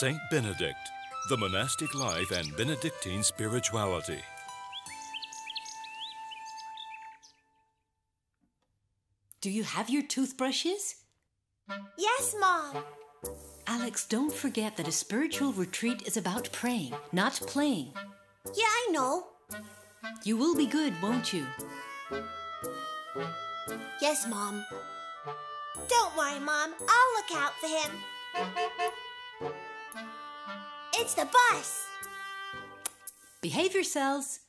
family. Saint Benedict, the monastic life and Benedictine spirituality. Do you have your toothbrushes? Yes, Mom. Alex, don't forget that a spiritual retreat is about praying, not playing. Yeah, I know. You will be good, won't you? Yes, Mom. Don't worry, Mom. I'll look out for him. It's the bus. Behave yourselves.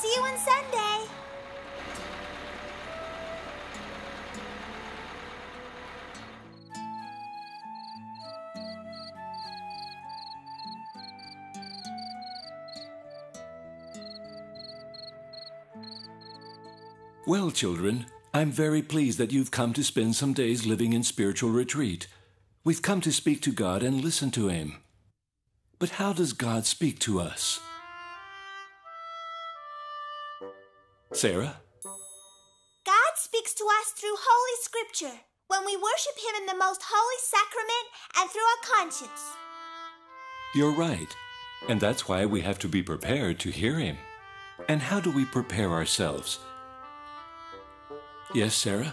See you on Sunday. Well, children, I'm very pleased that you've come to spend some days living in spiritual retreat. We've come to speak to God and listen to Him. But how does God speak to us? Sarah? God speaks to us through Holy Scripture when we worship Him in the most holy sacrament and through our conscience. You're right. And that's why we have to be prepared to hear Him. And how do we prepare ourselves? Yes, Sarah?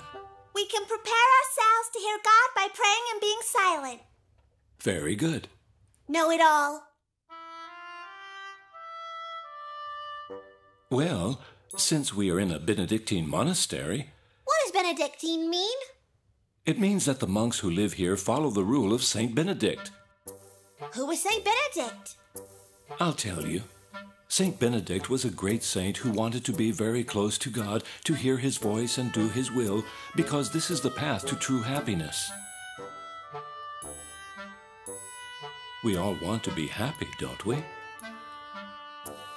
We can prepare ourselves to hear God by praying and being silent. Very good. Know it all. Well, since we are in a Benedictine monastery, What does Benedictine mean? it means that the monks who live here follow the rule of Saint Benedict. Who was Saint Benedict? I'll tell you. Saint Benedict was a great saint who wanted to be very close to God, to hear his voice and do his will, because this is the path to true happiness. We all want to be happy, don't we?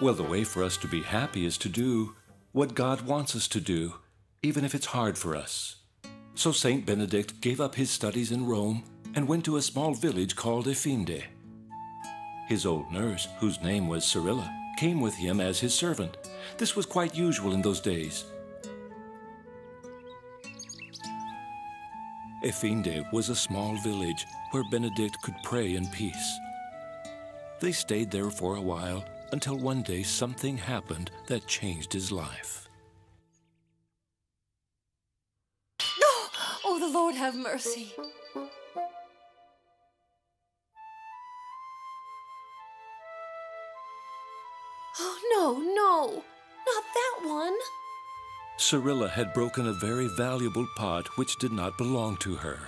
Well, the way for us to be happy is to do what God wants us to do, even if it's hard for us. So Saint Benedict gave up his studies in Rome and went to a small village called Efinde. His old nurse, whose name was Cyrilla, came with him as his servant. This was quite usual in those days. Efinde was a small village where Benedict could pray in peace. They stayed there for a while until one day something happened that changed his life. No! Oh, the Lord have mercy. Cyrilla had broken a very valuable pot which did not belong to her.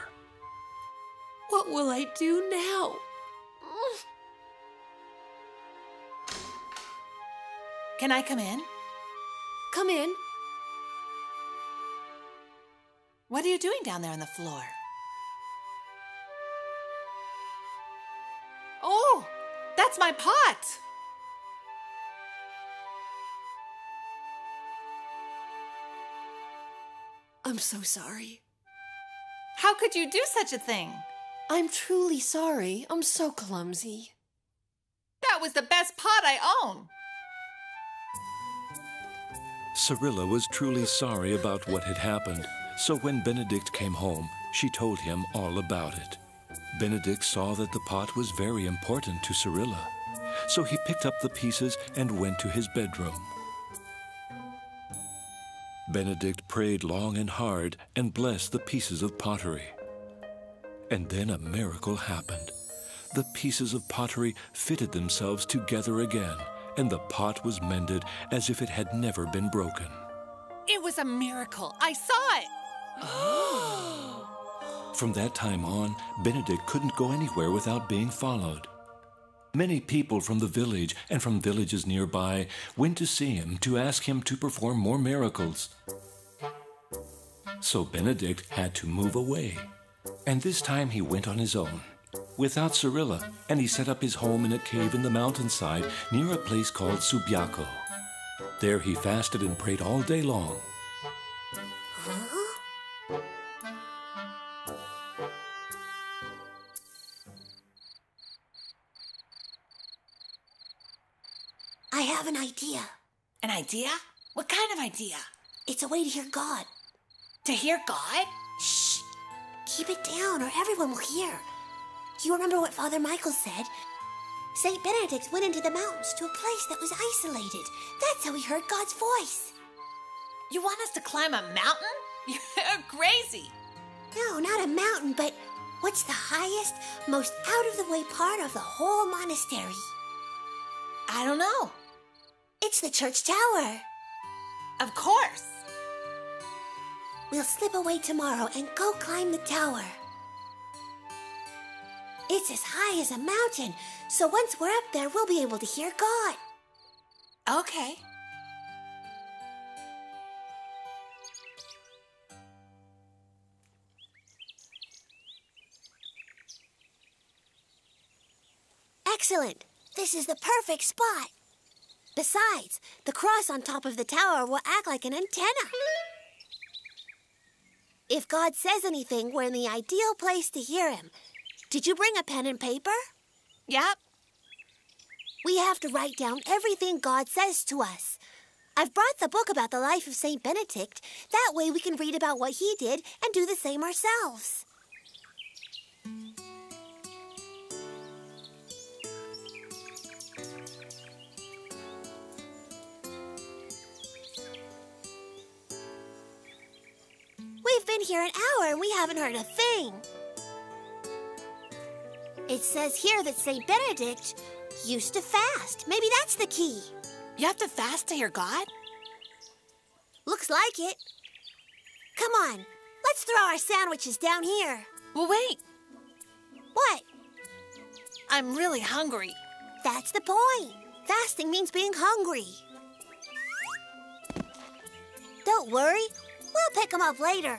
What will I do now? Can I come in? Come in. What are you doing down there on the floor? Oh, that's my pot. I'm so sorry. How could you do such a thing? I'm truly sorry. I'm so clumsy. That was the best pot I own. Cyrilla was truly sorry about what had happened, so when Benedict came home, she told him all about it. Benedict saw that the pot was very important to Cyrilla, so he picked up the pieces and went to his bedroom. Benedict prayed long and hard and blessed the pieces of pottery. And then a miracle happened. The pieces of pottery fitted themselves together again, and the pot was mended as if it had never been broken. It was a miracle. I saw it. From that time on, Benedict couldn't go anywhere without being followed. Many people from the village and from villages nearby went to see him to ask him to perform more miracles. So Benedict had to move away. And this time he went on his own, without Cyrilla, and he set up his home in a cave in the mountainside near a place called Subiaco. There he fasted and prayed all day long. Idea. What kind of idea? It's a way to hear God. To hear God? Shh! Keep it down or everyone will hear. You remember what Father Michael said? St. Benedict went into the mountains to a place that was isolated. That's how he heard God's voice. You want us to climb a mountain? You're crazy. No, not a mountain, but what's the highest, most out of the way part of the whole monastery? I don't know. It's the church tower. Of course. We'll slip away tomorrow and go climb the tower. It's as high as a mountain, so once we're up there, we'll be able to hear God. Okay. Excellent. This is the perfect spot. Besides, the cross on top of the tower will act like an antenna. If God says anything, we're in the ideal place to hear him. Did you bring a pen and paper? Yep. We have to write down everything God says to us. I've brought the book about the life of St. Benedict. That way we can read about what he did and do the same ourselves. Been here an hour and we haven't heard a thing. It says here that St. Benedict used to fast. Maybe that's the key. You have to fast to hear God? Looks like it. Come on, let's throw our sandwiches down here. Well, wait. What? I'm really hungry. That's the point. Fasting means being hungry. Don't worry, we'll pick them up later.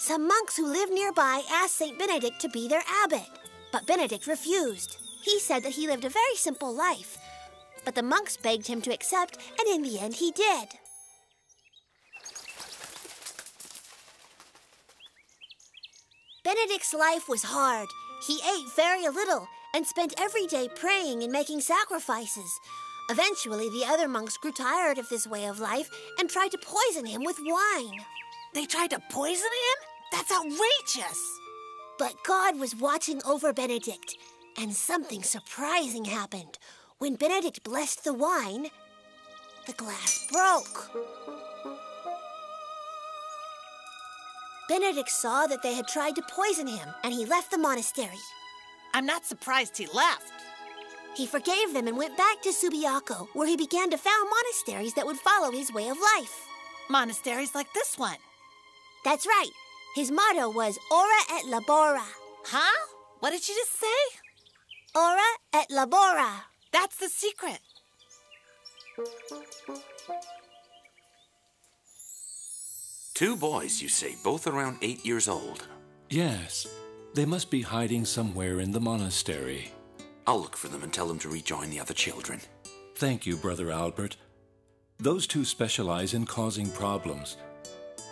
Some monks who lived nearby asked St. Benedict to be their abbot, but Benedict refused. He said that he lived a very simple life, but the monks begged him to accept, and in the end he did. Benedict's life was hard. He ate very little and spent every day praying and making sacrifices. Eventually, the other monks grew tired of this way of life and tried to poison him with wine. They tried to poison him? That's outrageous. But God was watching over Benedict, and something surprising happened. When Benedict blessed the wine, the glass broke. Benedict saw that they had tried to poison him, and he left the monastery. I'm not surprised he left. He forgave them and went back to Subiaco, where he began to found monasteries that would follow his way of life. Monasteries like this one. That's right. His motto was Ora et Labora. Huh? What did you just say? Ora et Labora. That's the secret. Two boys, you say, both around eight years old. Yes, they must be hiding somewhere in the monastery. I'll look for them and tell them to rejoin the other children. Thank you, Brother Albert. Those two specialize in causing problems.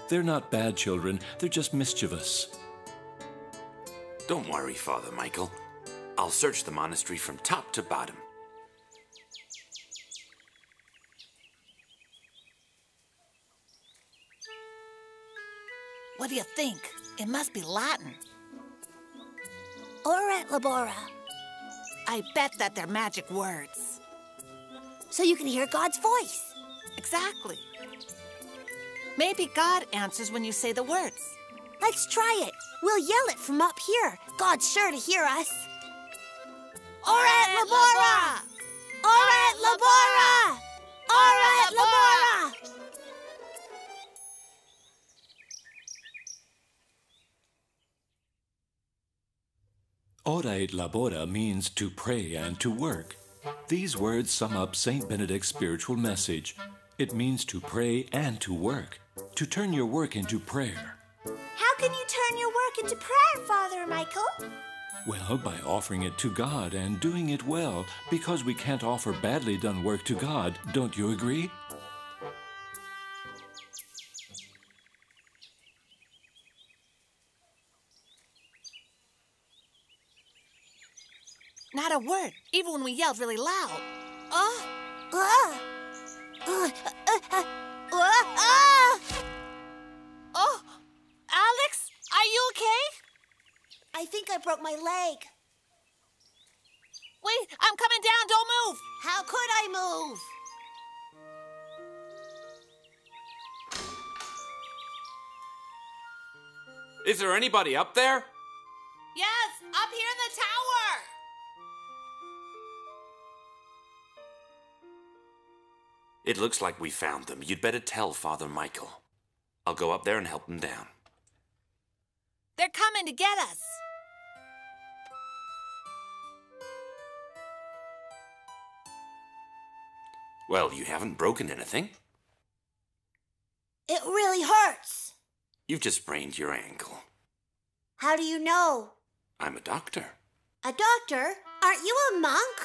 They're not bad children, they're just mischievous. Don't worry, Father Michael. I'll search the monastery from top to bottom. What do you think? It must be Latin. Ora et Labora. I bet that they're magic words. So you can hear God's voice. Exactly. Maybe God answers when you say the words. Let's try it. We'll yell it from up here. God's sure to hear us. Ora et Labora! Ora et Labora! Ora et Labora! Ora et labora means to pray and to work. These words sum up St. Benedict's spiritual message. It means to pray and to work, to turn your work into prayer. How can you turn your work into prayer, Father Michael? Well, by offering it to God and doing it well, because we can't offer badly done work to God, don't you agree? Not a word, even when we yelled really loud. Oh, Ugh. Uh, uh, uh. Oh, Alex, are you okay? I think I broke my leg. Wait, I'm coming down. Don't move. How could I move? Is there anybody up there? Yes, up here in the tower. It looks like we found them. You'd better tell Father Michael. I'll go up there and help them down. They're coming to get us. Well, you haven't broken anything. It really hurts. You've just sprained your ankle. How do you know? I'm a doctor. A doctor? Aren't you a monk?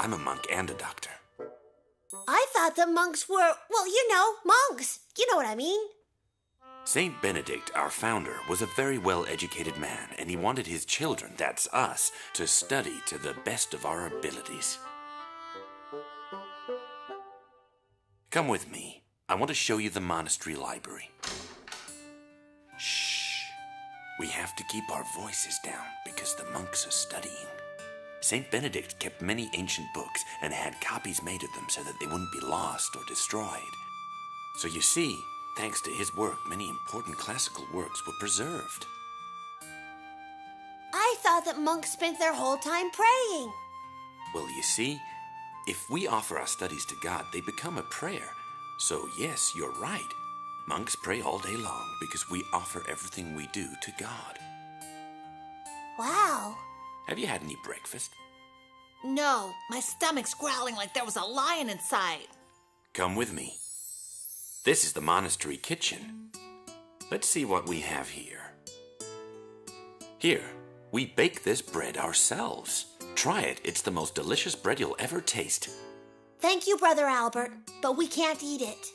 I'm a monk and a doctor. I thought the monks were, well, you know, monks. You know what I mean. Saint Benedict, our founder, was a very well educated man, and he wanted his children, that's us, to study to the best of our abilities. Come with me. I want to show you the monastery library. Shh. We have to keep our voices down because the monks are studying. Saint Benedict kept many ancient books and had copies made of them so that they wouldn't be lost or destroyed. So you see, thanks to his work, many important classical works were preserved. I thought that monks spent their whole time praying. Well, you see, if we offer our studies to God, they become a prayer. So, yes, you're right. Monks pray all day long because we offer everything we do to God. Wow. Have you had any breakfast? No, my stomach's growling like there was a lion inside. Come with me. This is the monastery kitchen. Let's see what we have here. Here, we bake this bread ourselves. Try it. It's the most delicious bread you'll ever taste. Thank you, Brother Albert, but we can't eat it.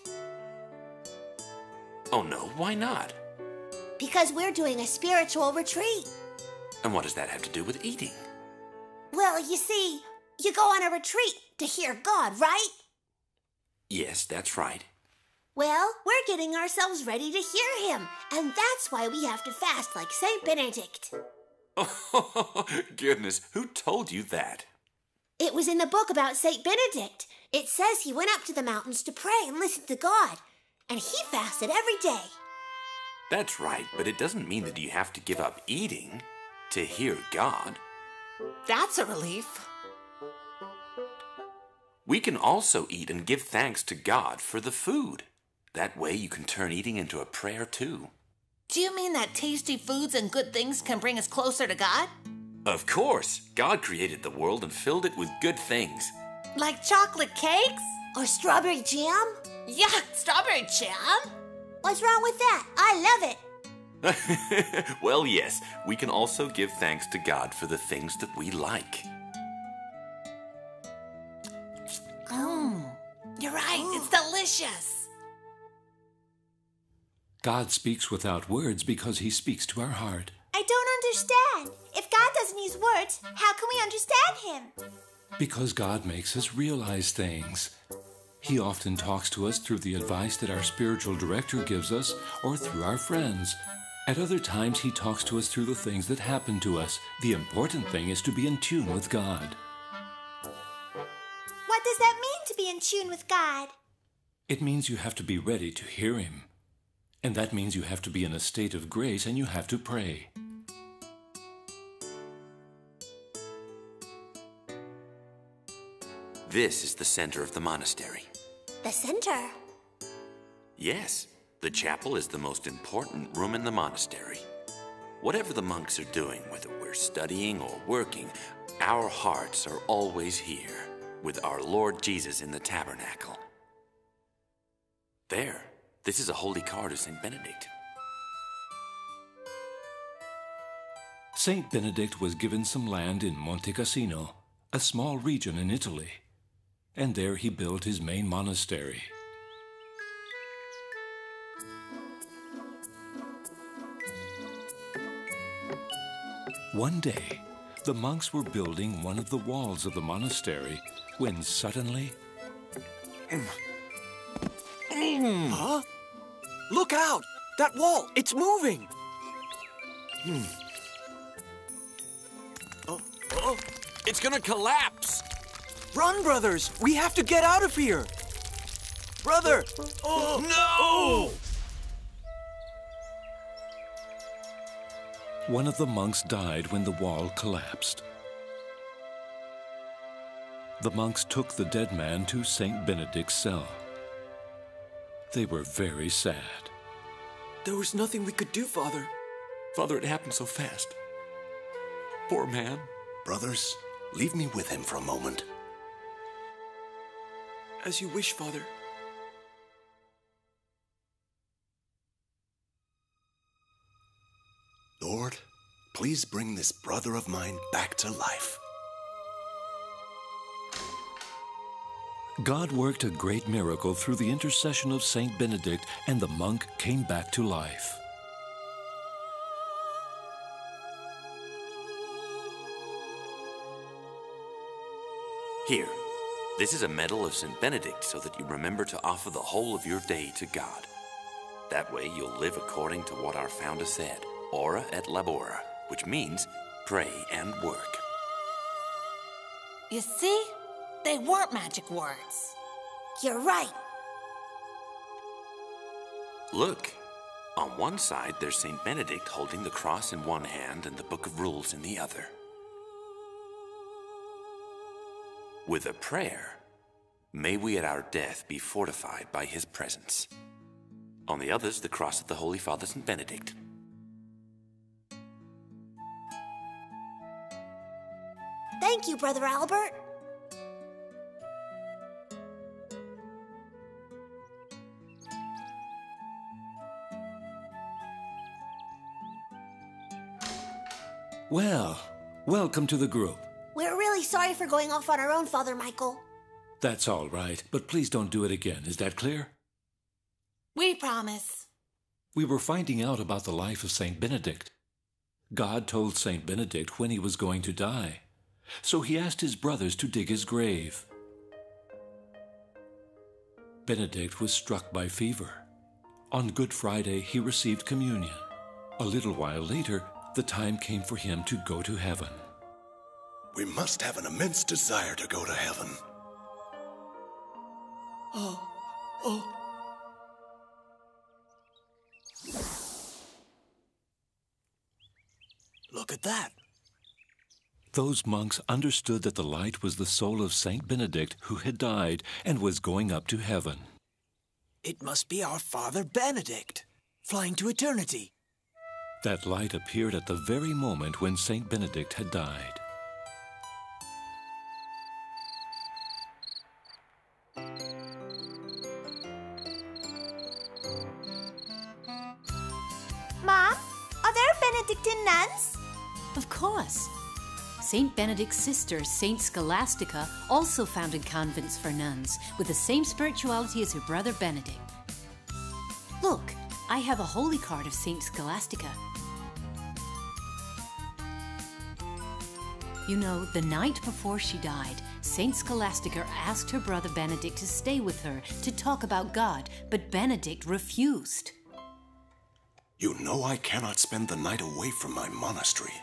Oh no, why not? Because we're doing a spiritual retreat. And what does that have to do with eating? Well, you see, you go on a retreat to hear God, right? Yes, that's right. Well, we're getting ourselves ready to hear Him, and that's why we have to fast like St. Benedict. Oh, goodness, who told you that? It was in the book about St. Benedict. It says he went up to the mountains to pray and listen to God, and he fasted every day. That's right, but it doesn't mean that you have to give up eating to hear God. That's a relief. We can also eat and give thanks to God for the food. That way you can turn eating into a prayer too. Do you mean that tasty foods and good things can bring us closer to God? Of course, God created the world and filled it with good things. Like chocolate cakes? Or strawberry jam? Yeah, strawberry jam? What's wrong with that? I love it. well, yes, we can also give thanks to God for the things that we like. Oh, you're right, mm. it's delicious. God speaks without words because he speaks to our heart. I don't understand. If God doesn't use words, how can we understand Him? Because God makes us realize things. He often talks to us through the advice that our spiritual director gives us or through our friends. At other times, He talks to us through the things that happen to us. The important thing is to be in tune with God. What does that mean to be in tune with God? It means you have to be ready to hear Him. And that means you have to be in a state of grace and you have to pray. This is the center of the monastery. The center. Yes, the chapel is the most important room in the monastery. Whatever the monks are doing, whether we're studying or working, our hearts are always here with our Lord Jesus in the tabernacle. There, this is a holy card of St. Benedict. Saint Benedict was given some land in Monte Cassino, a small region in Italy, and there he built his main monastery. One day, the monks were building one of the walls of the monastery when suddenly Huh? Look out! That wall, it's moving! Hmm. Oh, oh, it's gonna collapse! Run, brothers! We have to get out of here! Brother! Oh, no! One of the monks died when the wall collapsed. The monks took the dead man to St. Benedict's cell. They were very sad. There was nothing we could do, Father. Father, it happened so fast. Poor man. Brothers, leave me with him for a moment. As you wish, Father. Please bring this brother of mine back to life. God worked a great miracle through the intercession of Saint Benedict, and the monk came back to life. Here, this is a medal of St. Benedict so that you remember to offer the whole of your day to God. That way you'll live according to what our founder said, ora et labora, which means pray and work. You see? They weren't magic words. You're right. Look, on one side there's St. Benedict holding the cross in one hand and the Book of Rules in the other. With a prayer, may we at our death be fortified by his presence. On the others, the cross of the Holy Father St. Benedict. Thank you, Brother Albert. Well, welcome to the group. We're really sorry for going off on our own, Father Michael. That's all right, but please don't do it again. Is that clear? We promise. We were finding out about the life of Saint Benedict. God told Saint Benedict when he was going to die, so he asked his brothers to dig his grave. Benedict was struck by fever. On Good Friday, he received communion. A little while later, the time came for him to go to heaven. We must have an immense desire to go to heaven. Oh, oh. Look at that. Those monks understood that the light was the soul of Saint Benedict who had died and was going up to heaven. It must be our Father Benedict, flying to eternity. That light appeared at the very moment when Saint Benedict had died. Saint Benedict's sister, Saint Scholastica, also founded convents for nuns with the same spirituality as her brother Benedict. Look, I have a holy card of Saint Scholastica. You know, the night before she died, Saint Scholastica asked her brother Benedict to stay with her to talk about God, but Benedict refused. You know I cannot spend the night away from my monastery.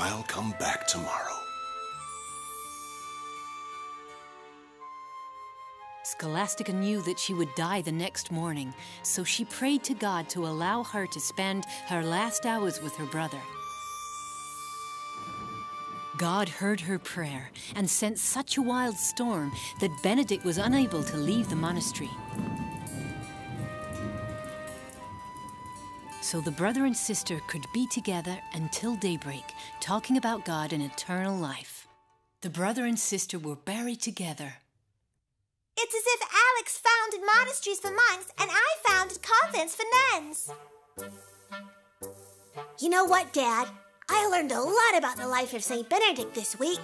I'll come back tomorrow. Scholastica knew that she would die the next morning, so she prayed to God to allow her to spend her last hours with her brother. God heard her prayer and sent such a wild storm that Benedict was unable to leave the monastery. So the brother and sister could be together until daybreak, talking about God and eternal life. The brother and sister were buried together. It's as if Alex founded monasteries for monks and I founded convents for nuns. You know what, Dad? I learned a lot about the life of St. Benedict this week.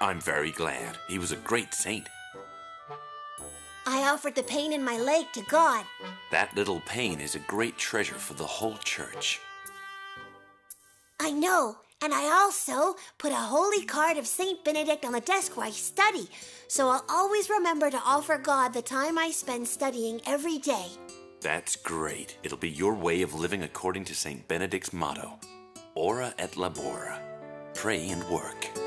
I'm very glad. He was a great saint. I offered the pain in my leg to God. That little pain is a great treasure for the whole church. I know, And I also put a holy card of St. Benedict on the desk where I study, so I'll always remember to offer God the time I spend studying every day. That's great. It'll be your way of living according to St. Benedict's motto Ora et labora. Pray and work.